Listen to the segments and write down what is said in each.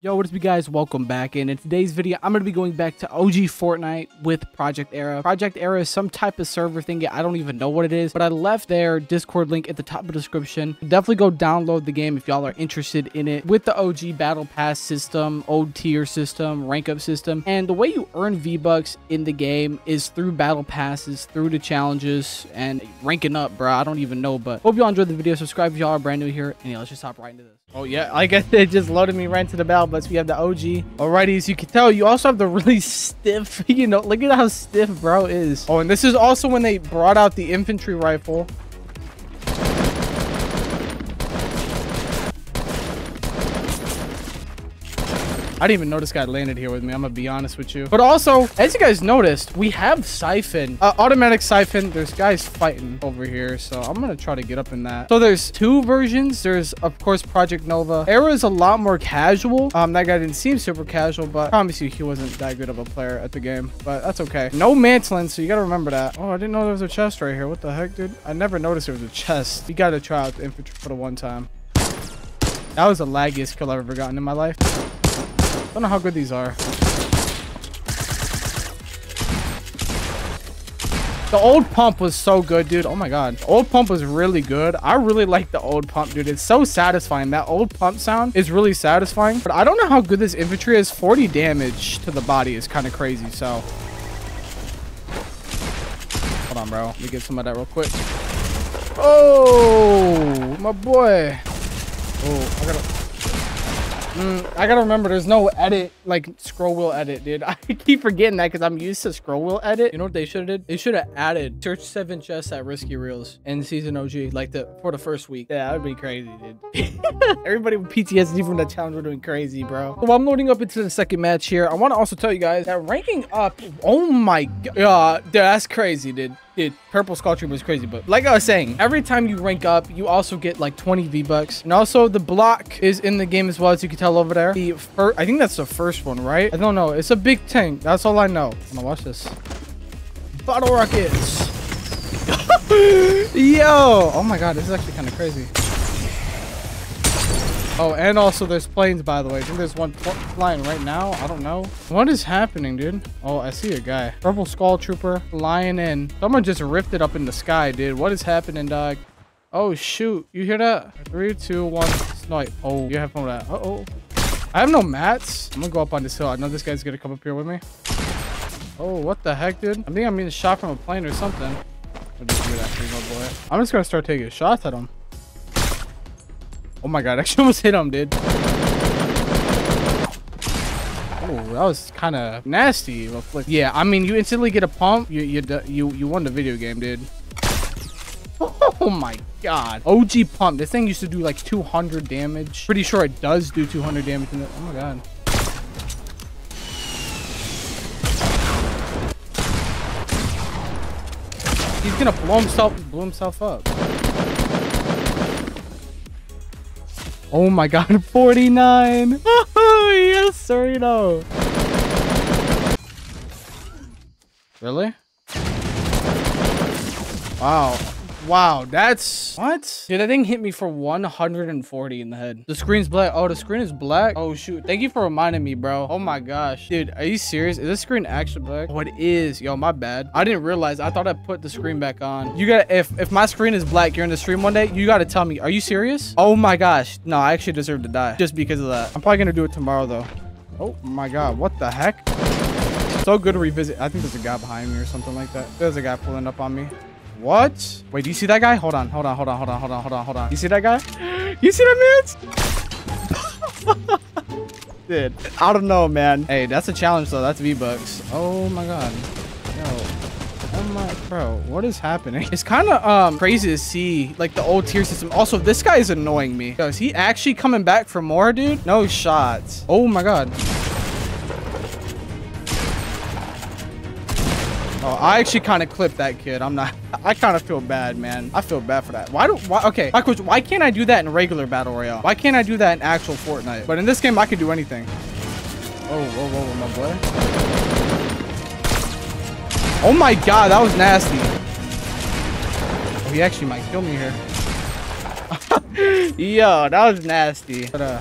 Yo, what is up guys? Welcome back. And in today's video, I'm going to be going back to OG Fortnite with Project Era. Project Era is some type of server thing. I don't even know what it is, but I left their Discord link at the top of the description. Definitely go download the game if y'all are interested in it. With the OG Battle Pass system, old tier system, rank up system. And the way you earn V-Bucks in the game is through Battle Passes, through the challenges, and ranking up, bro. I don't even know, but hope y'all enjoyed the video. Subscribe if y'all are brand new here. And yeah, let's just hop right into this. Oh yeah, I guess it just loaded me right into the battle bus. We have the OG. Alrighty, as you can tell, you also have the really stiff, you know, look at how stiff bro is. Oh, and this is also when they brought out the infantry rifle. I didn't even this guy landed here with me. I'm gonna be honest with you. But also, as you guys noticed, we have Siphon. Uh, automatic Siphon. There's guys fighting over here. So I'm gonna try to get up in that. So there's two versions. There's, of course, Project Nova. Era is a lot more casual. Um, That guy didn't seem super casual, but I promise you he wasn't that good of a player at the game. But that's okay. No mantling, so you gotta remember that. Oh, I didn't know there was a chest right here. What the heck, dude? I never noticed there was a chest. You gotta try out the infantry for the one time. That was the laggiest kill I've ever gotten in my life. Don't know how good these are. The old pump was so good, dude. Oh my god. Old pump was really good. I really like the old pump, dude. It's so satisfying. That old pump sound is really satisfying. But I don't know how good this infantry is. 40 damage to the body is kind of crazy, so. Hold on, bro. Let me get some of that real quick. Oh, my boy. Oh, I gotta... Mm, I gotta remember, there's no edit, like scroll wheel edit, dude. I keep forgetting that because I'm used to scroll wheel edit. You know what they should have did? They should have added search seven chests at risky reels in season OG, like the for the first week. Yeah, that would be crazy, dude. Everybody with PTSD from that challenge were doing crazy, bro. So I'm loading up into the second match here. I want to also tell you guys that ranking up. Oh my god, uh, dude, that's crazy, dude. Dude, purple skull trooper is crazy, but like I was saying, every time you rank up, you also get like 20 V-Bucks. And also the block is in the game as well, as you can tell over there. The first, I think that's the first one, right? I don't know. It's a big tank. That's all I know. I'm gonna watch this. Bottle rockets. Yo! Oh my god, this is actually kind of crazy. Oh, and also there's planes, by the way. I think there's one flying right now. I don't know. What is happening, dude? Oh, I see a guy. Purple Skull Trooper flying in. Someone just ripped it up in the sky, dude. What is happening, dog? Oh, shoot. You hear that? Three, two, one, snipe. Oh, you have fun with that. Uh-oh. I have no mats. I'm gonna go up on this hill. I know this guy's gonna come up here with me. Oh, what the heck, dude? I think I'm being shot from a plane or something. I'm just gonna start taking shots at him. Oh my god, I actually almost hit him, dude. Oh, that was kind of nasty. Yeah, I mean, you instantly get a pump. You you you you won the video game, dude. Oh my god. OG pump. This thing used to do like 200 damage. Pretty sure it does do 200 damage. In the oh my god. He's gonna blow himself blow himself up. Oh my god, 49! Oh, yes, sir, you know. Really? Wow. Wow, that's... What? Dude, that thing hit me for 140 in the head. The screen's black. Oh, the screen is black? Oh, shoot. Thank you for reminding me, bro. Oh, my gosh. Dude, are you serious? Is this screen actually black? Oh, it is. Yo, my bad. I didn't realize. I thought I put the screen back on. You gotta... If, if my screen is black, you're in the stream one day, you gotta tell me. Are you serious? Oh, my gosh. No, I actually deserve to die just because of that. I'm probably gonna do it tomorrow, though. Oh, my God. What the heck? So good to revisit. I think there's a guy behind me or something like that. There's a guy pulling up on me. What? Wait, do you see that guy? Hold on, hold on, hold on, hold on, hold on, hold on, hold on. You see that guy? You see that man? Dude, I don't know, man. Hey, that's a challenge though. That's V-Bucks. Oh my god. Yo. Oh my, bro, what is happening? It's kind of um crazy to see like the old tier system. Also, this guy is annoying me. Yo, is he actually coming back for more, dude? No shots. Oh my god. Oh, I actually kind of clipped that kid. I'm not. I kind of feel bad, man. I feel bad for that. Why do? Why? Okay, my question. Why can't I do that in regular battle royale? Why can't I do that in actual Fortnite? But in this game, I can do anything. Oh, whoa, whoa, whoa, my boy. Oh my god, that was nasty. Oh, he actually might kill me here. Yo, that was nasty. But, uh,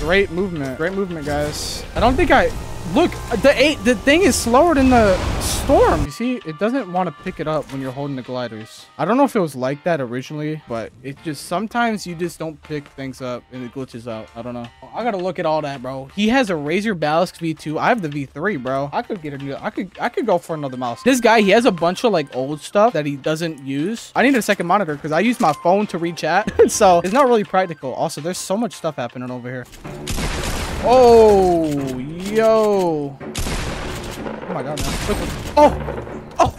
Great movement. Great movement, guys. I don't think I... Look, the eight, the thing is slower than the storm. You see, it doesn't want to pick it up when you're holding the gliders. I don't know if it was like that originally, but it just sometimes you just don't pick things up and it glitches out. I don't know. I gotta look at all that, bro. He has a Razer Basilisk V2. I have the V3, bro. I could get a new. I could. I could go for another mouse. This guy, he has a bunch of like old stuff that he doesn't use. I need a second monitor because I use my phone to read chat, so it's not really practical. Also, there's so much stuff happening over here. Oh, yo. Oh my god, man. Oh! Oh!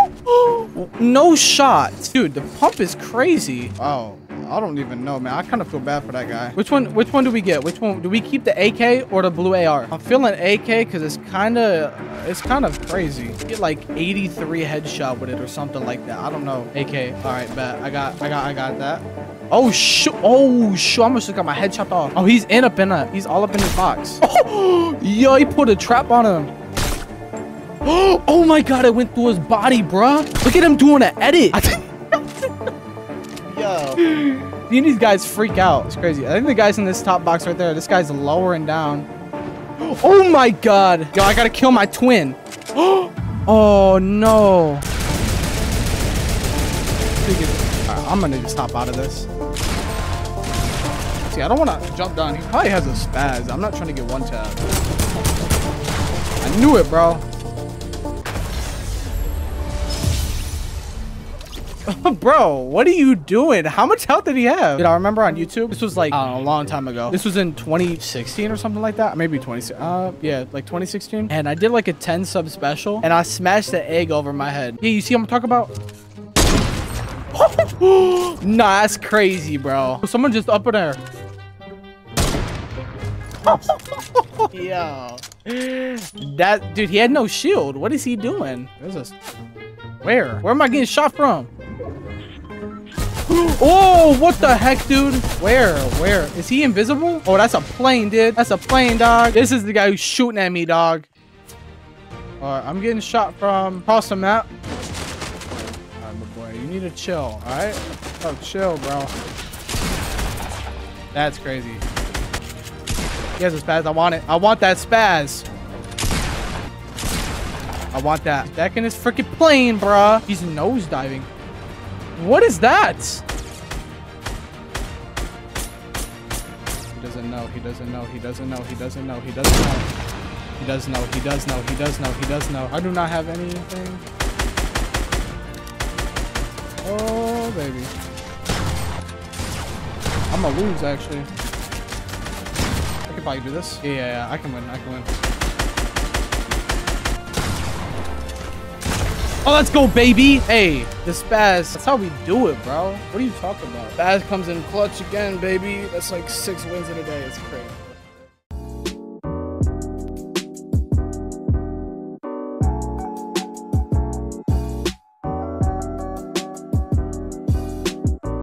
No shot. Dude, the pump is crazy. Oh, I don't even know, man. I kind of feel bad for that guy. Which one Which one do we get? Which one? Do we keep the AK or the blue AR? I'm feeling AK because it's kind of it's kind of crazy. Get like 83 headshot with it or something like that. I don't know. AK. All right, bet. I got I got I got that. Oh shoot! Oh shoot! I almost just got my head chopped off. Oh, he's in up in a. He's all up in his box. Oh, yo, he put a trap on him. Oh my god! It went through his body, bruh. Look at him doing an edit. yo, these guys freak out. It's crazy. I think the guys in this top box right there. This guy's lowering down. Oh my god! Yo, I gotta kill my twin. Oh no. I'm gonna just hop out of this. See, I don't want to jump down. He probably has a spaz. I'm not trying to get one tap. I knew it, bro. bro, what are you doing? How much health did he have? Did I remember on YouTube? This was like know, a long time ago. This was in 2016 or something like that. Maybe 20. Uh, yeah, like 2016. And I did like a 10 sub special, and I smashed the egg over my head. Yeah, you see what I'm talking about? nah, that's crazy, bro. Someone just up in there. Yo. That dude, he had no shield. What is he doing? There's a where? Where am I getting shot from? Oh, what the heck, dude? Where? Where? Is he invisible? Oh, that's a plane, dude. That's a plane, dog. This is the guy who's shooting at me, dog. All right, I'm getting shot from across the map. All right, my boy, you need to chill, all right? Oh, chill, bro. That's crazy. He has a spaz. I want it. I want that spaz. I want that. Back in his freaking plane, bruh. He's nose diving. What is that? He doesn't know. He doesn't know. He doesn't know. He doesn't know. He doesn't know. He does know. He does know. He does know. He does know. I do not have anything. Oh, baby. I'm gonna lose, actually. I probably do this. Yeah, yeah, yeah. I can win. I can win. Oh, let's go, baby. Hey, the spaz. That's how we do it, bro. What are you talking about? Spaz comes in clutch again, baby. That's like six wins in a day. It's crazy.